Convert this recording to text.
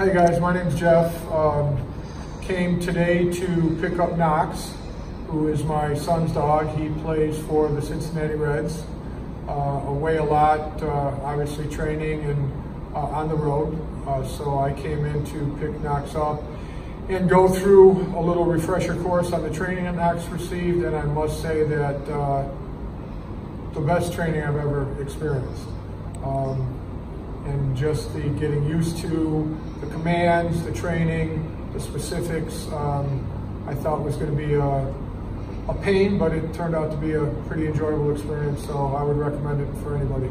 Hey guys, my name's Jeff. Um, came today to pick up Knox, who is my son's dog. He plays for the Cincinnati Reds. Uh, away a lot, uh, obviously training and uh, on the road. Uh, so I came in to pick Knox up and go through a little refresher course on the training that Knox received. And I must say that uh, the best training I've ever experienced. Um, just the getting used to the commands, the training, the specifics, um, I thought was going to be a, a pain, but it turned out to be a pretty enjoyable experience. So I would recommend it for anybody.